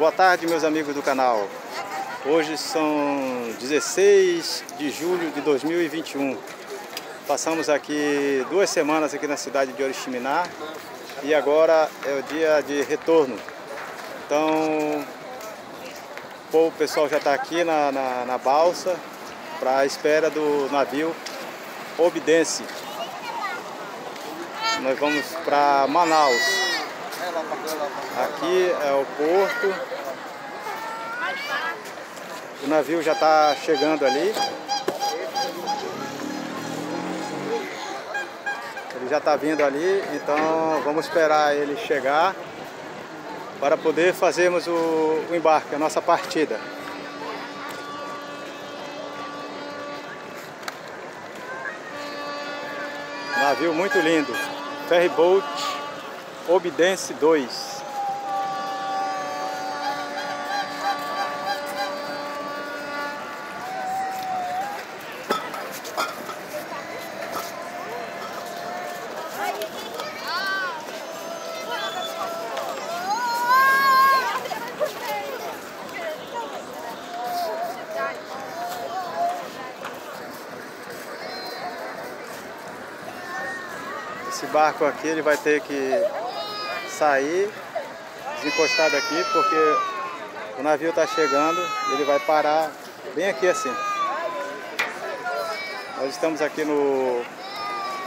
Boa tarde, meus amigos do canal. Hoje são 16 de julho de 2021. Passamos aqui duas semanas aqui na cidade de Oriximiná e agora é o dia de retorno. Então, o pessoal já está aqui na, na, na balsa para a espera do navio Obidense. Nós vamos para Manaus. Aqui é o porto. O navio já está chegando ali. Ele já está vindo ali, então vamos esperar ele chegar para poder fazermos o, o embarque, a nossa partida. Navio muito lindo. Ferry Boat Obidense 2. Esse barco aqui ele vai ter que sair desencostado aqui porque o navio está chegando ele vai parar bem aqui assim. Nós estamos aqui no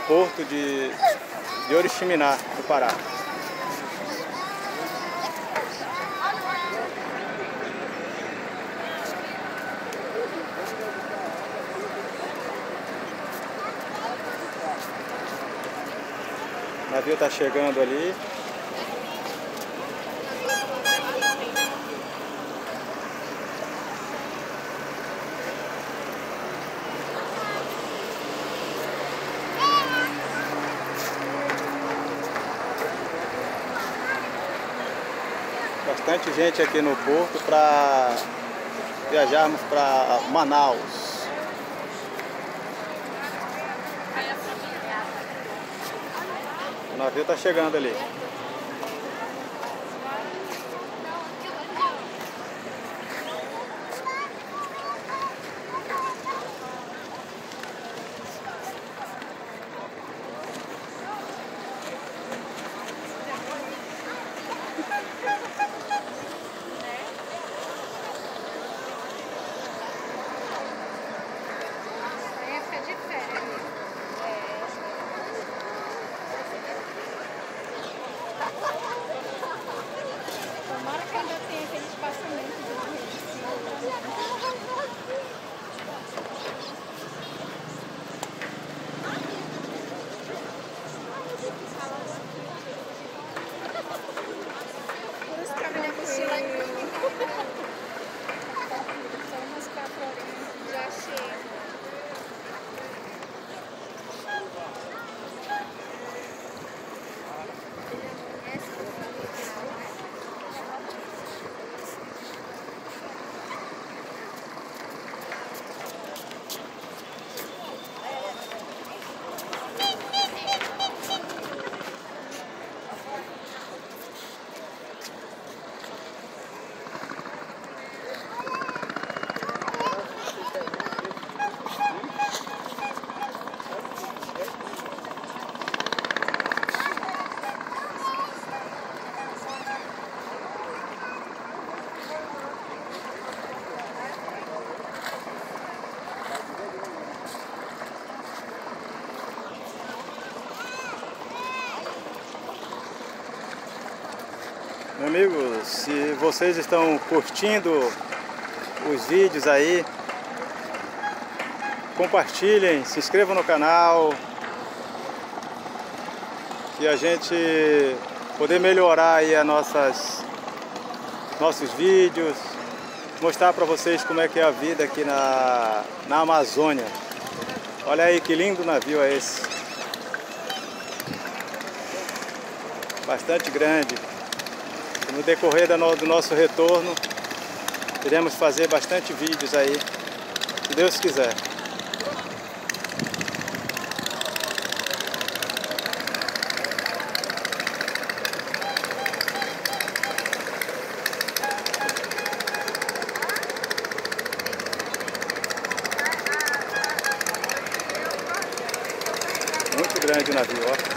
porto de, de Oriximiná, no Pará. Navio está chegando ali. Bastante gente aqui no porto para viajarmos para Manaus. O navio está chegando ali. Meu amigo, se vocês estão curtindo os vídeos aí, compartilhem, se inscrevam no canal, que a gente poder melhorar aí as nossas nossos vídeos, mostrar para vocês como é que é a vida aqui na, na Amazônia. Olha aí que lindo navio é esse. Bastante grande no decorrer do nosso retorno, iremos fazer bastante vídeos aí, se Deus quiser. Muito grande o navio, ó.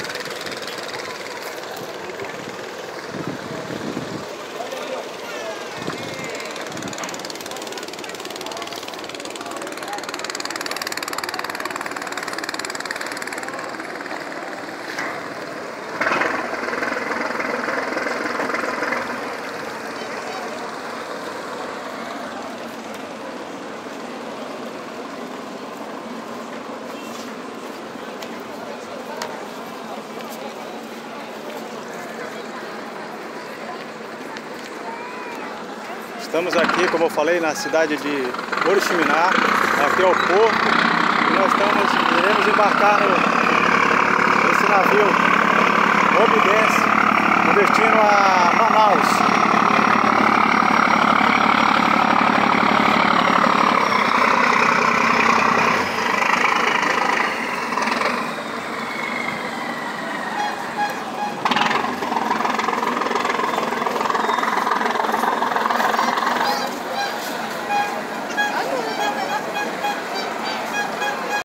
Estamos aqui, como eu falei, na cidade de Oriximiná, aqui é o porto, e nós estamos, iremos embarcar no, nesse navio Obedience, com destino a Manaus.